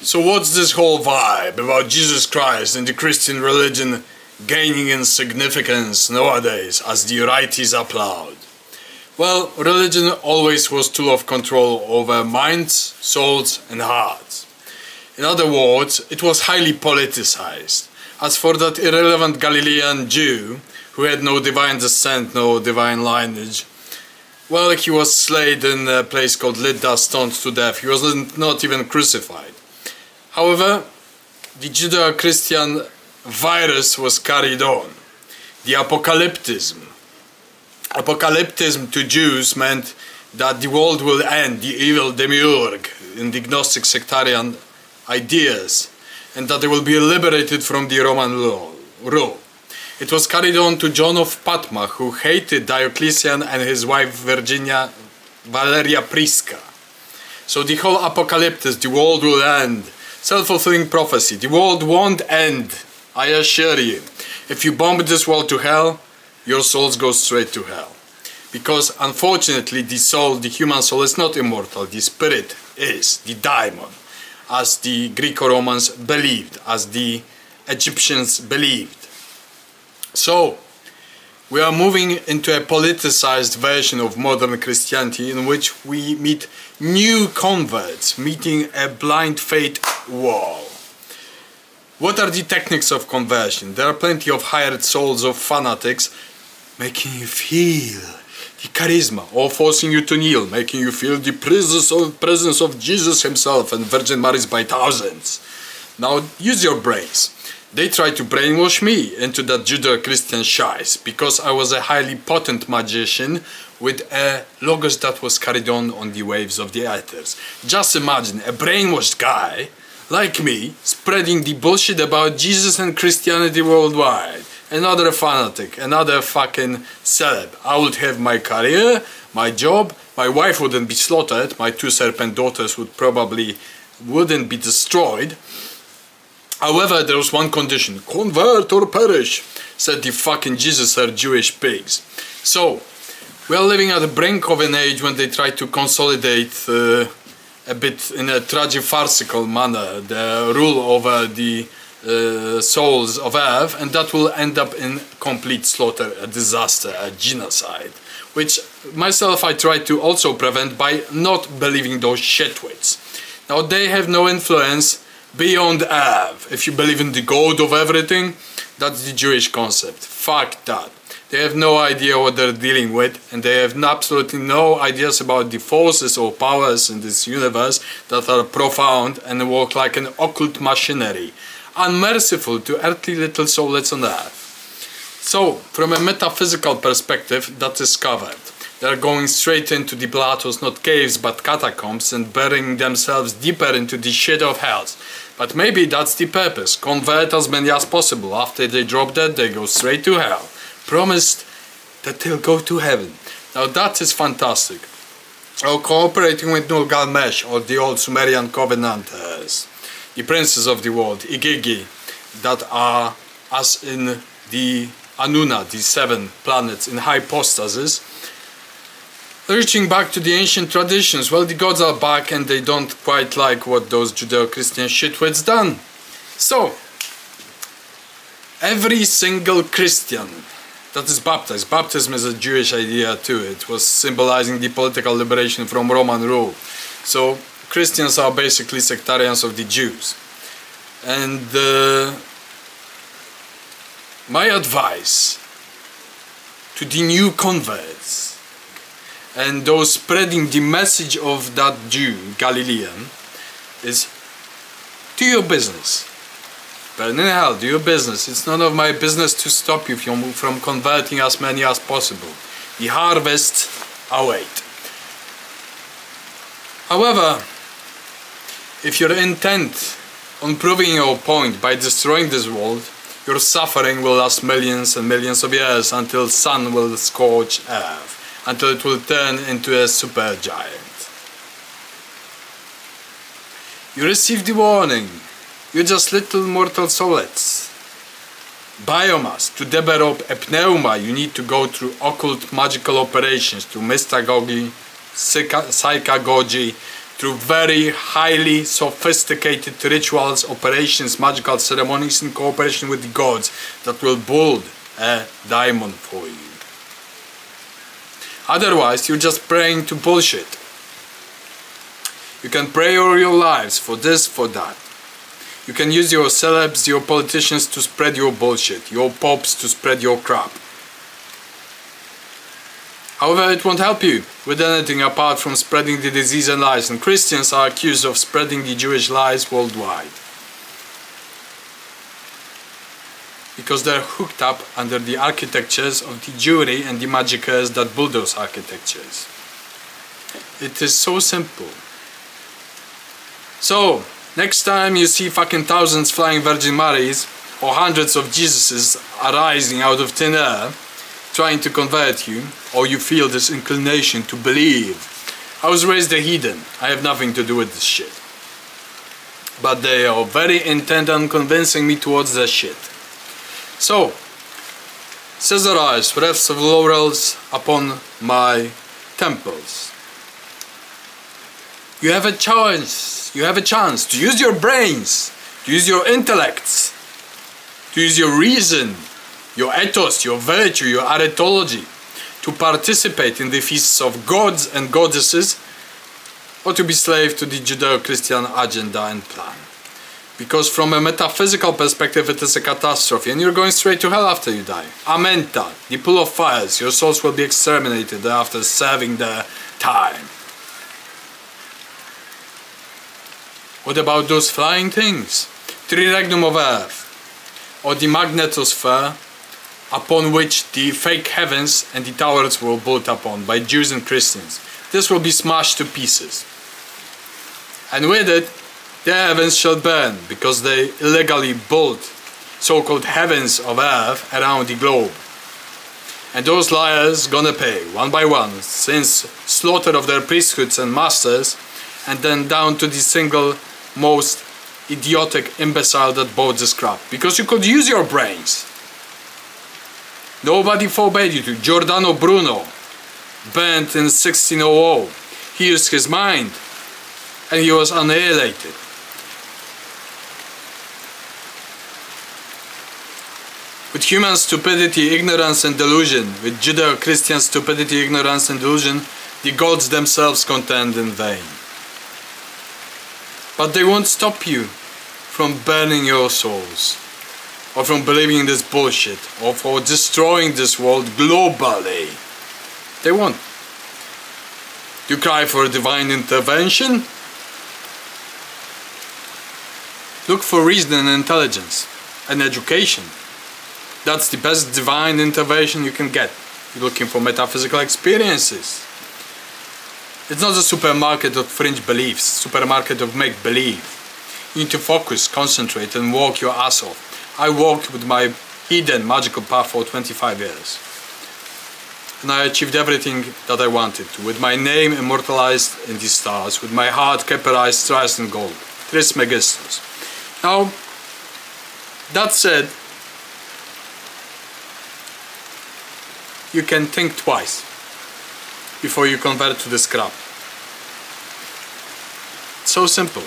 So what's this whole vibe about Jesus Christ and the Christian religion gaining in significance nowadays as the righties applaud? Well, religion always was tool of control over minds, souls and hearts. In other words, it was highly politicized. As for that irrelevant Galilean Jew, who had no divine descent, no divine lineage, well, he was slain in a place called Lydda, stoned to death. He was not even crucified. However, the Judeo-Christian virus was carried on. The apocalypticism. Apocalypticism to Jews meant that the world will end, the evil demiurge in the Gnostic sectarian ideas, and that they will be liberated from the Roman rule. It was carried on to John of Patmos, who hated Diocletian and his wife Virginia Valeria Prisca. So the whole apocalypse, the world will end, Self-fulfilling prophecy. The world won't end. I assure you. If you bomb this world to hell, your souls go straight to hell. Because unfortunately the soul, the human soul is not immortal. The spirit is, the daimon. As the Greco-Romans believed, as the Egyptians believed. So, we are moving into a politicized version of modern Christianity in which we meet new converts meeting a blind faith wall. What are the techniques of conversion? There are plenty of hired souls of fanatics making you feel the charisma or forcing you to kneel, making you feel the presence of, presence of Jesus himself and Virgin Marys by thousands. Now use your brains. They tried to brainwash me into that Judeo-Christian shies because I was a highly potent magician with a logos that was carried on on the waves of the ethers. Just imagine a brainwashed guy like me spreading the bullshit about Jesus and Christianity worldwide. Another fanatic, another fucking celeb. I would have my career, my job, my wife wouldn't be slaughtered, my two serpent daughters would probably wouldn't be destroyed. However, there was one condition, convert or perish, said the fucking Jesus are Jewish pigs. So, we are living at the brink of an age when they try to consolidate uh, a bit in a tragic-farcical manner the rule over the uh, souls of Earth and that will end up in complete slaughter, a disaster, a genocide which myself I try to also prevent by not believing those shitwits. Now they have no influence beyond Earth. If you believe in the God of everything, that's the Jewish concept. Fuck that. They have no idea what they're dealing with and they have absolutely no ideas about the forces or powers in this universe that are profound and work like an occult machinery, unmerciful to earthly little souls on earth. So, from a metaphysical perspective, that is covered. They're going straight into the Platos, not caves, but catacombs, and burying themselves deeper into the shit of hells. But maybe that's the purpose. Convert as many as possible. After they drop dead, they go straight to hell promised that they'll go to heaven. Now that is fantastic. So cooperating with Nulgalmesh or the old Sumerian Covenanters, the princes of the world, Igigi, that are as in the Anuna, the seven planets in hypostases, reaching back to the ancient traditions. Well, the gods are back and they don't quite like what those Judeo-Christian shitwits done. So, every single Christian that is baptized. Baptism is a Jewish idea too. It was symbolizing the political liberation from Roman rule. So Christians are basically sectarians of the Jews. And uh, my advice to the new converts and those spreading the message of that Jew, Galilean, is do your business but hell, do your business. It's none of my business to stop you from, from converting as many as possible. The harvest await. However, if you're intent on proving your point by destroying this world, your suffering will last millions and millions of years until sun will scorch earth, until it will turn into a supergiant. You received the warning. You're just little mortal soulets. Biomass. To develop a pneuma, you need to go through occult magical operations, to mystagogy, psychagogy, through very highly sophisticated rituals, operations, magical ceremonies in cooperation with the gods that will build a daimon for you. Otherwise, you're just praying to bullshit. You can pray all your lives for this, for that. You can use your celebs, your politicians to spread your bullshit, your popes to spread your crap. However, it won't help you with anything apart from spreading the disease and lies, and Christians are accused of spreading the Jewish lies worldwide. Because they're hooked up under the architectures of the Jewry and the magickers that build those architectures. It is so simple. So, next time you see fucking thousands flying Virgin Marys or hundreds of Jesuses arising out of thin air, trying to convert you, or you feel this inclination to believe. I was raised a heathen. I have nothing to do with this shit. But they are very intent on convincing me towards that shit. So, Caesarize wreaths of laurels upon my temples. You have a chance, you have a chance to use your brains, to use your intellects, to use your reason, your ethos, your virtue, your aretology, to participate in the feasts of gods and goddesses, or to be slave to the Judeo-Christian agenda and plan. Because from a metaphysical perspective it is a catastrophe and you're going straight to hell after you die. Amenta, the pool of fires, your souls will be exterminated after serving their time. What about those flying things? Triregnum of Earth, or the magnetosphere, upon which the fake heavens and the towers were built upon by Jews and Christians. This will be smashed to pieces. And with it, the heavens shall burn, because they illegally built so-called heavens of earth around the globe. And those liars gonna pay, one by one, since slaughter of their priesthoods and masters, and then down to the single most idiotic imbecile that bought this crap. Because you could use your brains. Nobody forbade you to. Giordano Bruno, banned in 1600. He used his mind and he was annihilated. With human stupidity, ignorance and delusion, with Judeo-Christian stupidity, ignorance and delusion, the gods themselves contend in vain. But they won't stop you from burning your souls or from believing in this bullshit or for destroying this world globally. They won't. You cry for divine intervention? Look for reason and intelligence and education. That's the best divine intervention you can get. You're looking for metaphysical experiences. It's not a supermarket of fringe beliefs, supermarket of make-believe. You need to focus, concentrate and walk your ass off. I walked with my hidden magical path for 25 years. And I achieved everything that I wanted to, with my name immortalized in the stars, with my heart capillarized thrice in gold. Trismegistus. Now, that said, you can think twice before you convert to this crap. so simple.